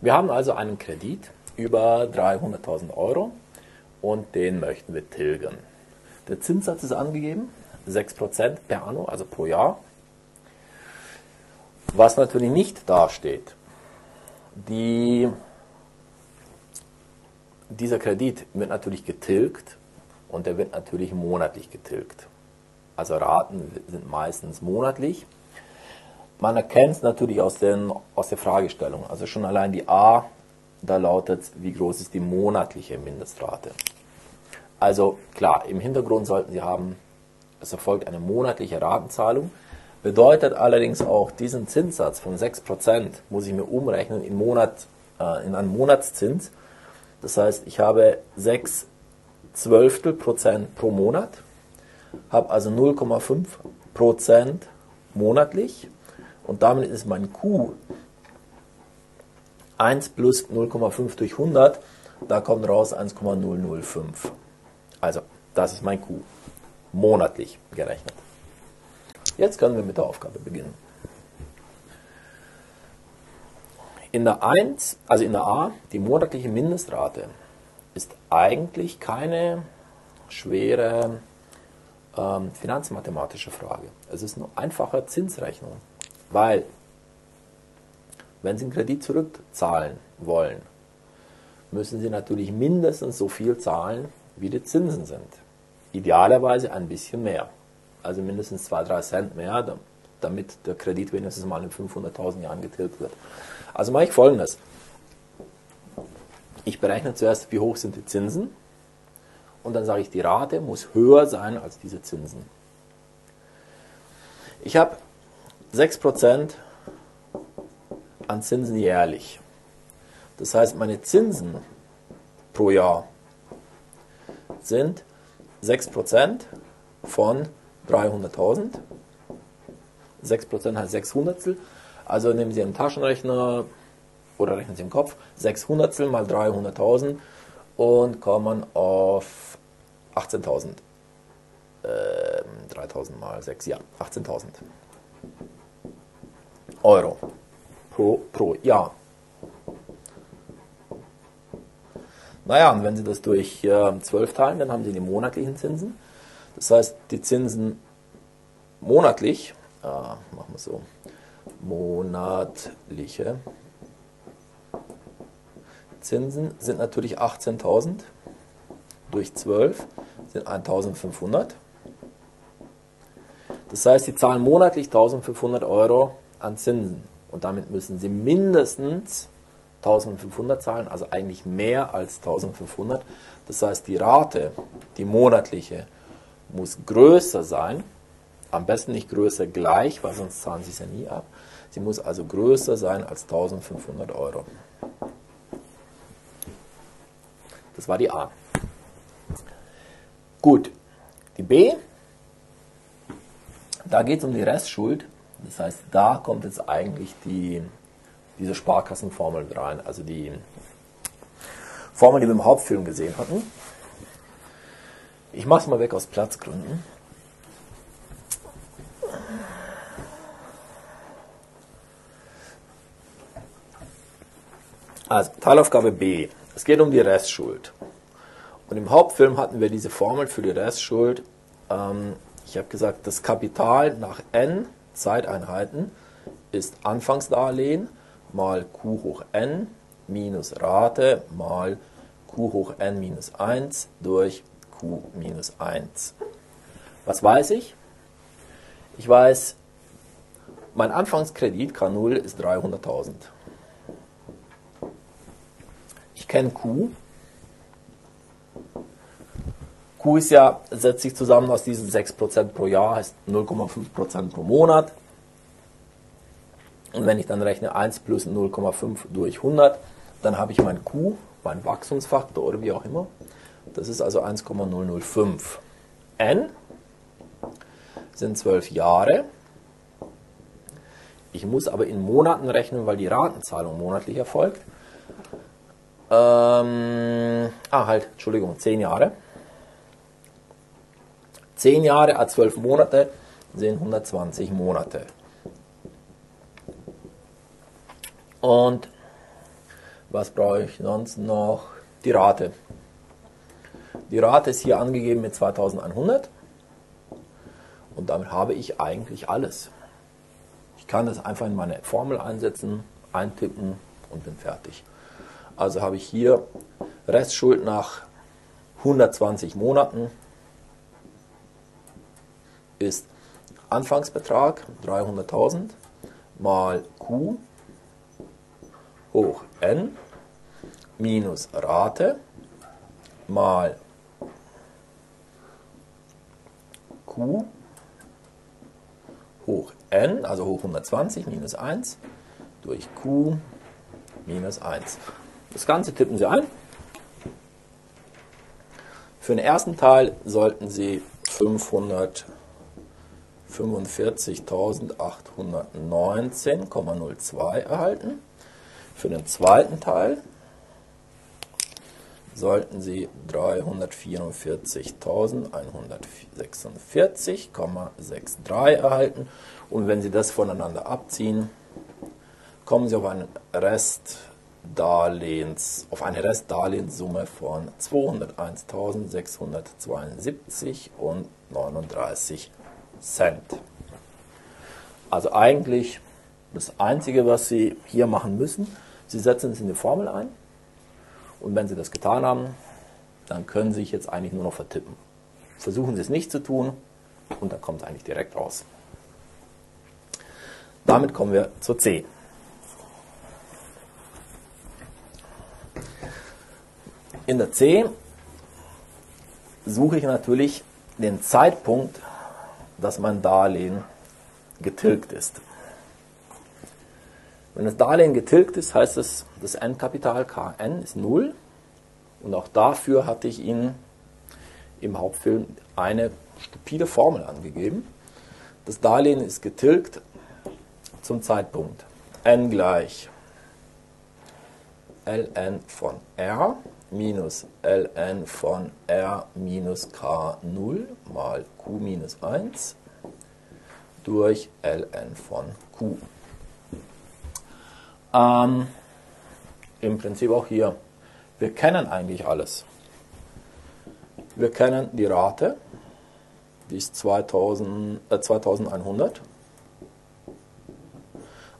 Wir haben also einen Kredit über 300.000 Euro und den möchten wir tilgen. Der Zinssatz ist angegeben, 6% per anno, also pro Jahr. Was natürlich nicht dasteht, die, dieser Kredit wird natürlich getilgt und der wird natürlich monatlich getilgt. Also Raten sind meistens monatlich. Man erkennt es natürlich aus, den, aus der Fragestellung. Also schon allein die A, da lautet, wie groß ist die monatliche Mindestrate. Also klar, im Hintergrund sollten Sie haben, es erfolgt eine monatliche Ratenzahlung. Bedeutet allerdings auch, diesen Zinssatz von 6% muss ich mir umrechnen in, Monat, äh, in einen Monatszins. Das heißt, ich habe 6 Zwölftel Prozent pro Monat, habe also 0,5 Prozent monatlich und damit ist mein Q 1 plus 0,5 durch 100, da kommt raus 1,005. Also, das ist mein Q. Monatlich gerechnet. Jetzt können wir mit der Aufgabe beginnen. In der 1, also in der A, die monatliche Mindestrate ist eigentlich keine schwere ähm, finanzmathematische Frage. Es ist eine einfache Zinsrechnung, weil wenn Sie einen Kredit zurückzahlen wollen, müssen Sie natürlich mindestens so viel zahlen, wie die Zinsen sind. Idealerweise ein bisschen mehr. Also mindestens 2, 3 Cent mehr, damit der Kredit wenigstens mal in 500.000 Jahren getilgt wird. Also mache ich folgendes. Ich berechne zuerst, wie hoch sind die Zinsen und dann sage ich, die Rate muss höher sein als diese Zinsen. Ich habe 6% an Zinsen jährlich. Das heißt, meine Zinsen pro Jahr sind 6% von 300.000. 6% heißt 6 Hundertstel. Also nehmen Sie einen Taschenrechner oder rechnen Sie im Kopf 6 Hundertstel mal 300.000 und kommen auf 18.000. Äh, 3.000 mal 6, ja, 18.000 Euro pro, pro Jahr. Naja, und wenn Sie das durch äh, 12 teilen, dann haben Sie die monatlichen Zinsen. Das heißt, die Zinsen monatlich, äh, machen wir so, monatliche Zinsen sind natürlich 18.000 durch 12 sind 1.500. Das heißt, Sie zahlen monatlich 1.500 Euro an Zinsen und damit müssen Sie mindestens 1500 zahlen, also eigentlich mehr als 1500. Das heißt, die Rate, die monatliche, muss größer sein, am besten nicht größer gleich, weil sonst zahlen Sie es ja nie ab. Sie muss also größer sein als 1500 Euro. Das war die A. Gut, die B, da geht es um die Restschuld. Das heißt, da kommt jetzt eigentlich die diese Sparkassenformel rein, also die Formel, die wir im Hauptfilm gesehen hatten. Ich mache es mal weg aus Platzgründen. Also Teilaufgabe B. Es geht um die Restschuld. Und im Hauptfilm hatten wir diese Formel für die Restschuld. Ähm, ich habe gesagt, das Kapital nach n Zeiteinheiten ist Anfangsdarlehen mal q hoch n minus Rate mal q hoch n minus 1 durch q minus 1. Was weiß ich? Ich weiß, mein Anfangskredit K0 ist 300.000. Ich kenne Q. Q ist ja, setzt sich zusammen aus diesen 6% pro Jahr, heißt 0,5% pro Monat. Und wenn ich dann rechne 1 plus 0,5 durch 100, dann habe ich mein Q, mein Wachstumsfaktor oder wie auch immer. Das ist also 1,005. N sind 12 Jahre. Ich muss aber in Monaten rechnen, weil die Ratenzahlung monatlich erfolgt. Ähm, ah, halt, Entschuldigung, 10 Jahre. 10 Jahre a 12 Monate sind 120 Monate. Und Was brauche ich sonst noch? Die Rate. Die Rate ist hier angegeben mit 2100 und damit habe ich eigentlich alles. Ich kann das einfach in meine Formel einsetzen, eintippen und bin fertig. Also habe ich hier Restschuld nach 120 Monaten ist Anfangsbetrag 300.000 mal Q hoch n minus Rate mal Q hoch n, also hoch 120 minus 1 durch Q minus 1. Das Ganze tippen Sie ein. Für den ersten Teil sollten Sie 545.819,02 erhalten. Für den zweiten Teil sollten Sie 344.146,63 erhalten. Und wenn Sie das voneinander abziehen, kommen Sie auf einen Restdarlehens, auf eine Restdarlehenssumme von 201.672 und 39 Cent. Also eigentlich das Einzige, was Sie hier machen müssen, Sie setzen es in die Formel ein und wenn Sie das getan haben, dann können Sie sich jetzt eigentlich nur noch vertippen. Versuchen Sie es nicht zu tun und dann kommt es eigentlich direkt raus. Damit kommen wir zur C. In der C suche ich natürlich den Zeitpunkt, dass mein Darlehen getilgt ist. Wenn das Darlehen getilgt ist, heißt es, das Endkapital Kn ist 0. Und auch dafür hatte ich Ihnen im Hauptfilm eine stupide Formel angegeben. Das Darlehen ist getilgt zum Zeitpunkt n gleich ln von r minus ln von r minus k0 mal q minus 1 durch ln von q. Ähm, Im Prinzip auch hier. Wir kennen eigentlich alles. Wir kennen die Rate, die ist 2000, äh, 2100.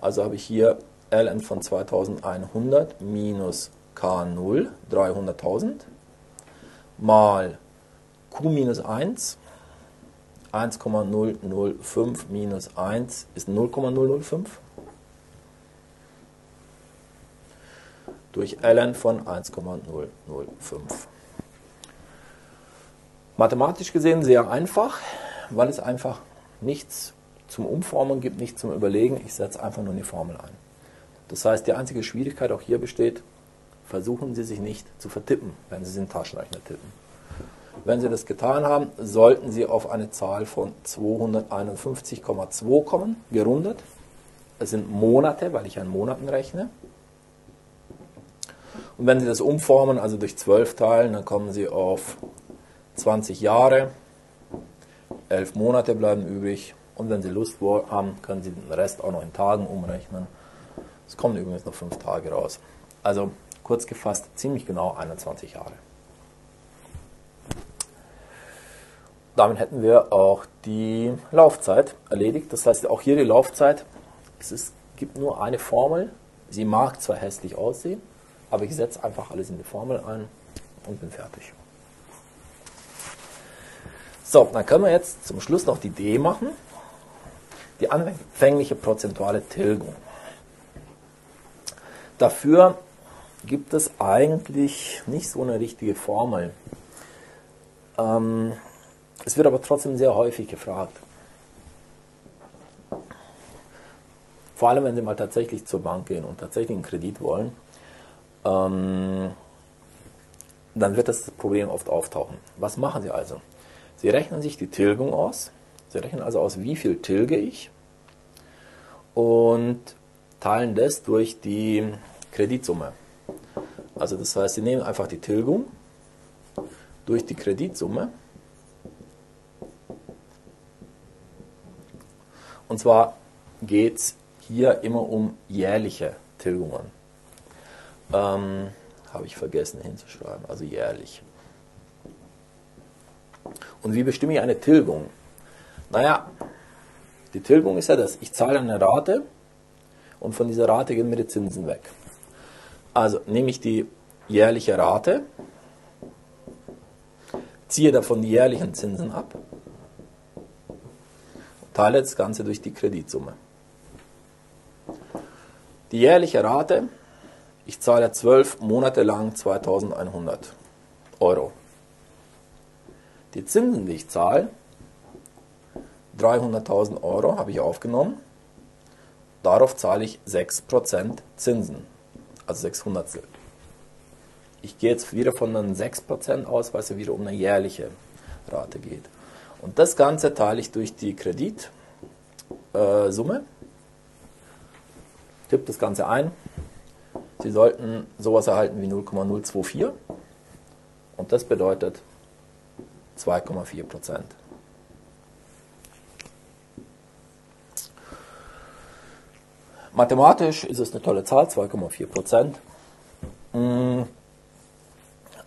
Also habe ich hier ln von 2100 minus k0, 300.000, mal q minus 1, 1,005 minus 1 ist 0,005 durch ln von 1,005. Mathematisch gesehen sehr einfach, weil es einfach nichts zum Umformen gibt, nichts zum Überlegen. Ich setze einfach nur eine Formel ein. Das heißt, die einzige Schwierigkeit auch hier besteht, versuchen Sie sich nicht zu vertippen, wenn Sie den Taschenrechner tippen. Wenn Sie das getan haben, sollten Sie auf eine Zahl von 251,2 kommen, gerundet. Es sind Monate, weil ich an Monaten rechne. Und wenn Sie das umformen, also durch 12 teilen, dann kommen Sie auf 20 Jahre, 11 Monate bleiben übrig. Und wenn Sie Lust haben, können Sie den Rest auch noch in Tagen umrechnen. Es kommen übrigens noch 5 Tage raus. Also kurz gefasst, ziemlich genau 21 Jahre. Damit hätten wir auch die Laufzeit erledigt. Das heißt, auch hier die Laufzeit, es ist, gibt nur eine Formel. Sie mag zwar hässlich aussehen, aber ich setze einfach alles in die Formel ein und bin fertig. So, dann können wir jetzt zum Schluss noch die D machen. Die anfängliche prozentuale Tilgung. Dafür gibt es eigentlich nicht so eine richtige Formel. Ähm, es wird aber trotzdem sehr häufig gefragt. Vor allem, wenn Sie mal tatsächlich zur Bank gehen und tatsächlich einen Kredit wollen, ähm, dann wird das Problem oft auftauchen. Was machen Sie also? Sie rechnen sich die Tilgung aus. Sie rechnen also aus, wie viel tilge ich und teilen das durch die Kreditsumme. Also das heißt, Sie nehmen einfach die Tilgung durch die Kreditsumme. Und zwar geht es hier immer um jährliche Tilgungen. ähm, habe ich vergessen hinzuschreiben, also jährlich. Und wie bestimme ich eine Tilgung? Naja, die Tilgung ist ja das, ich zahle eine Rate und von dieser Rate gehen mir die Zinsen weg. Also nehme ich die jährliche Rate, ziehe davon die jährlichen Zinsen ab teile das Ganze durch die Kreditsumme. Die jährliche Rate, ich zahle zwölf Monate lang 2100 Euro. Die Zinsen, die ich zahle, 300.000 Euro habe ich aufgenommen. Darauf zahle ich 6% Zinsen, also 600. Ich gehe jetzt wieder von einem 6% aus, weil es ja wieder um eine jährliche Rate geht. Und das Ganze teile ich durch die Kreditsumme. Äh, Tipp das Ganze ein. Sie sollten sowas erhalten wie 0,024 und das bedeutet 2,4 Prozent. Mathematisch ist es eine tolle Zahl, 2,4 Prozent. Mm,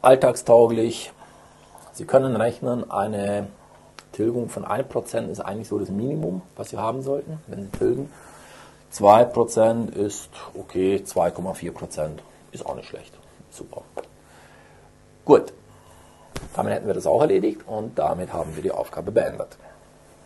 alltagstauglich. Sie können rechnen, eine Tilgung von 1% ist eigentlich so das Minimum, was Sie haben sollten, wenn Sie tilgen. 2% ist okay, 2,4% ist auch nicht schlecht. Super. Gut, damit hätten wir das auch erledigt und damit haben wir die Aufgabe beendet.